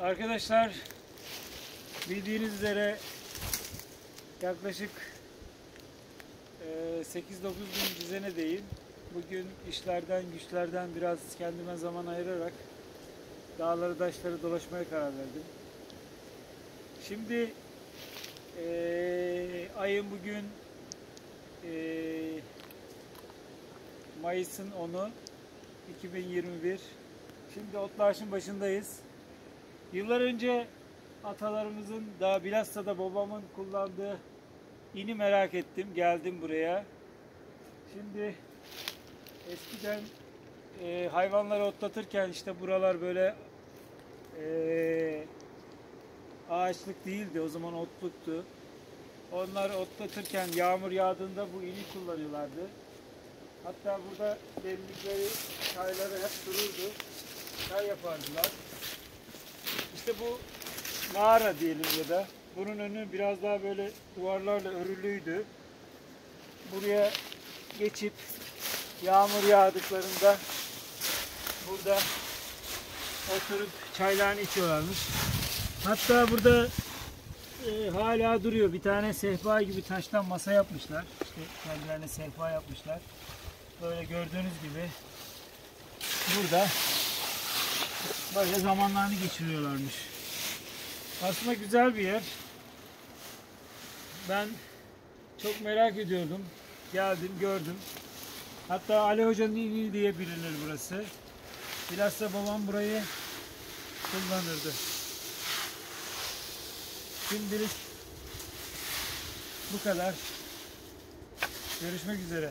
Arkadaşlar bildiğiniz üzere yaklaşık eee, 8-9 gün düzene değil. Bugün işlerden güçlerden biraz kendime zaman ayırarak dağları taşları dolaşmaya karar verdim. Şimdi eee, ayın bugün eee, Mayıs'ın 10'u 2021. Şimdi Otlaş'ın başındayız. Yıllar önce atalarımızın daha bilhassa da babamın kullandığı ini merak ettim. Geldim buraya. Şimdi eskiden e, hayvanları otlatırken işte buralar böyle e, ağaçlık değildi. O zaman otluktu. Onları otlatırken yağmur yağdığında bu ini kullanıyorlardı. Hatta burada demlikleri, çayları hep dururdu. Çay yapardılar. İşte bu mağara diyelim ya da bunun önü biraz daha böyle duvarlarla örülüydü. Buraya geçip yağmur yağdıklarında burada oturup çaylarını içiyorlarmış. Hatta burada e, hala duruyor. Bir tane sehpa gibi taştan masa yapmışlar. İşte kendilerine sehpa yapmışlar. Böyle gördüğünüz gibi burada böyle zamanlarını geçiriyorlarmış. Aslında güzel bir yer. Ben çok merak ediyordum. Geldim, gördüm. Hatta Ali Hoca'nın ini diye bilinir burası. Bilhassa babam burayı kullanırdı. Şimdilik bu kadar. Görüşmek üzere.